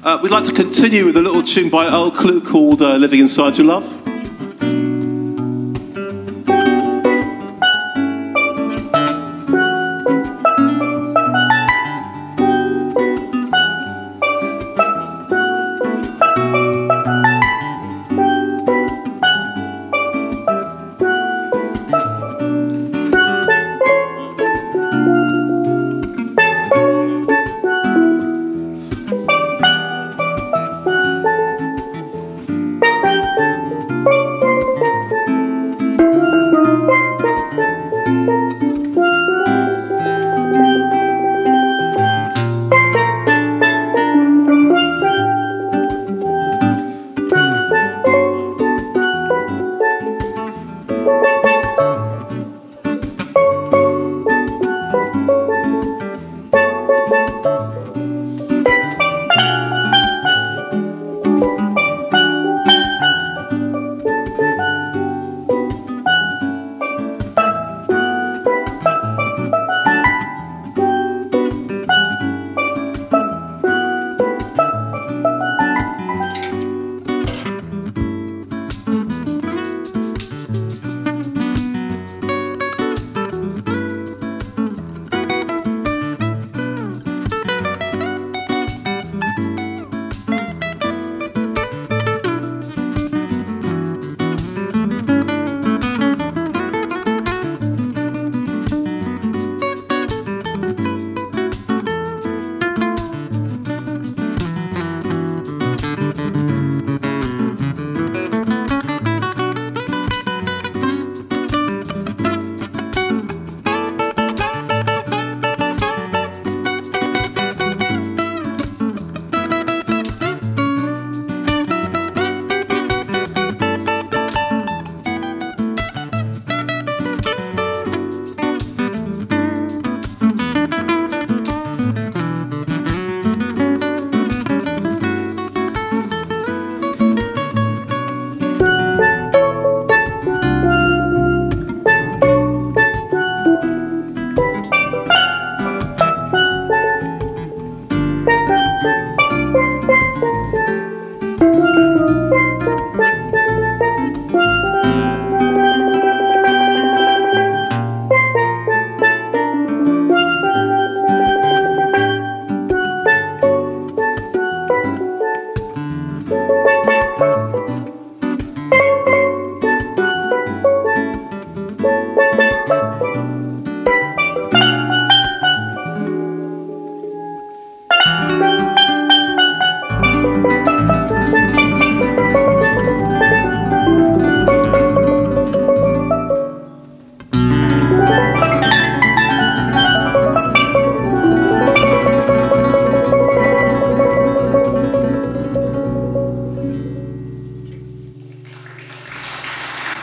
Uh, we'd like to continue with a little tune by Earl Klugh called uh, Living Inside Your Love.